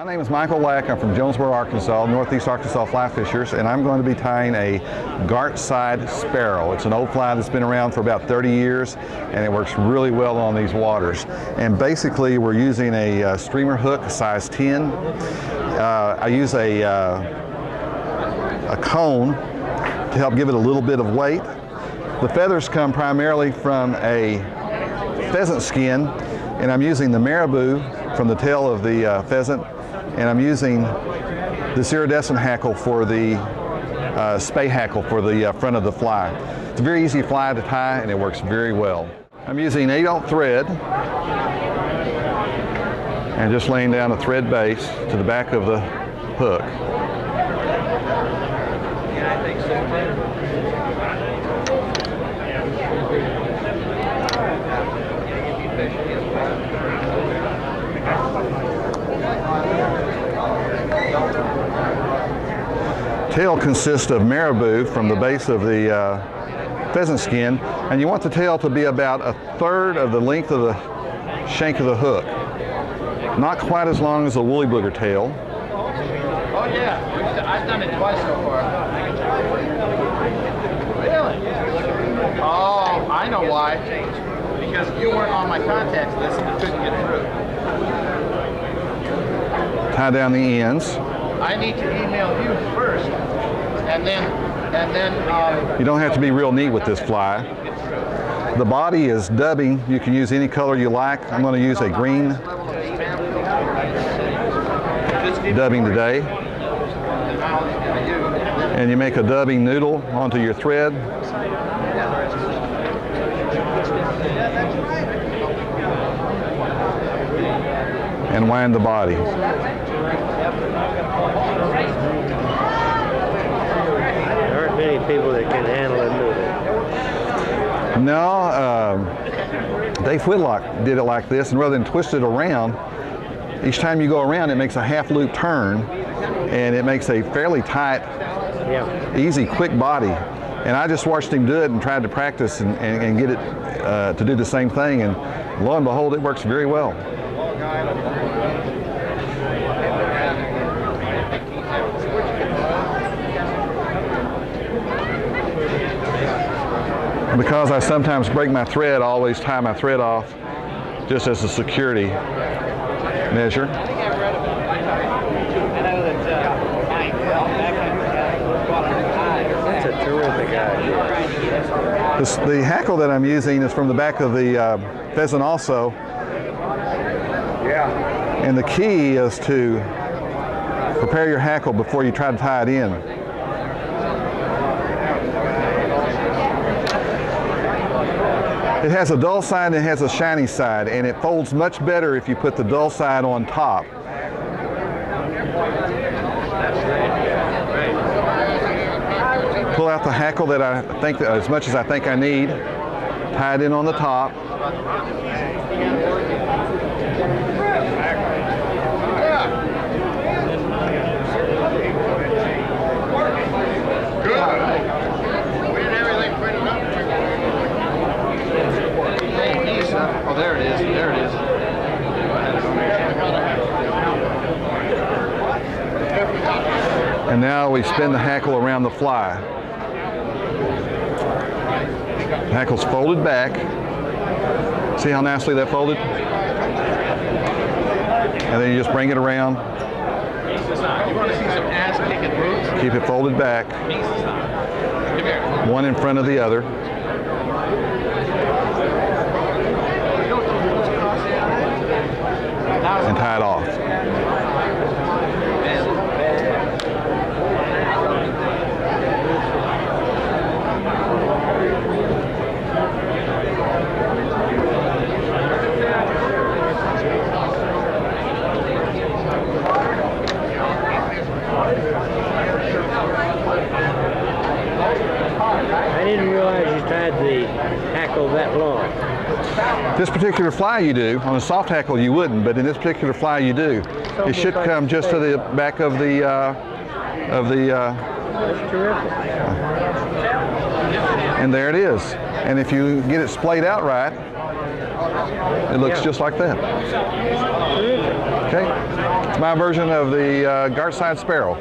My name is Michael Lack. I'm from Jonesboro, Arkansas, Northeast Arkansas Fly Fishers, and I'm going to be tying a Gartside Sparrow. It's an old fly that's been around for about 30 years, and it works really well on these waters. And basically, we're using a uh, streamer hook, size 10. Uh, I use a, uh, a cone to help give it a little bit of weight. The feathers come primarily from a pheasant skin, and I'm using the marabou from the tail of the uh, pheasant and I'm using this iridescent hackle for the uh, spey hackle for the uh, front of the fly. It's a very easy fly to tie and it works very well. I'm using 8 aught thread and just laying down a thread base to the back of the hook. Tail consists of marabou from the base of the uh, pheasant skin, and you want the tail to be about a third of the length of the shank of the hook. Not quite as long as a woolly bugger tail. Oh yeah, I've done it twice so far. Really? Oh, I know why. Because you weren't on my contact list and you couldn't get through. Tie down the ends. I need to email you first, and then, and then. Um, you don't have to be real neat with this fly. The body is dubbing. You can use any color you like. I'm going to use a green dubbing today. And you make a dubbing noodle onto your thread. And wind the body. People that can handle noodle. No, um, Dave Whitlock did it like this, and rather than twist it around, each time you go around, it makes a half loop turn, and it makes a fairly tight, yeah. easy, quick body. And I just watched him do it and tried to practice and, and, and get it uh, to do the same thing, and lo and behold, it works very well. Because I sometimes break my thread, I always tie my thread off just as a security measure. That's a terrific idea. This, the hackle that I'm using is from the back of the uh, pheasant also. Yeah. And the key is to prepare your hackle before you try to tie it in. It has a dull side and it has a shiny side, and it folds much better if you put the dull side on top. Pull out the hackle that I think, that, as much as I think I need, tie it in on the top. Oh, there it is. There it is. And now we spin the hackle around the fly. Hackle's folded back. See how nicely that folded? And then you just bring it around. Keep it folded back. One in front of the other. and tie it off. I didn't realize you tied the long. This particular fly you do. On a soft hackle you wouldn't, but in this particular fly you do. It should come just to the back of the uh, of the. Uh. And there it is. And if you get it splayed out right, it looks Yeah. just like that. Okay, it's my version of the uh, Gartside Sparrow.